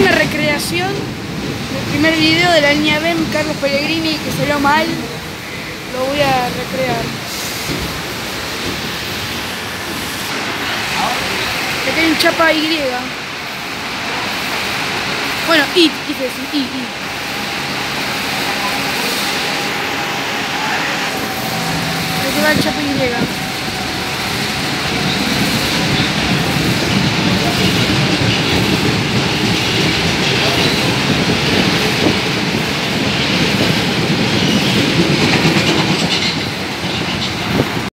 una recreación del primer video de la línea BEM Carlos Pellegrini que salió mal. Lo voy a recrear. Que tiene chapa Y. Bueno, I, quise decir, I, I. Aquí va el chapa Y.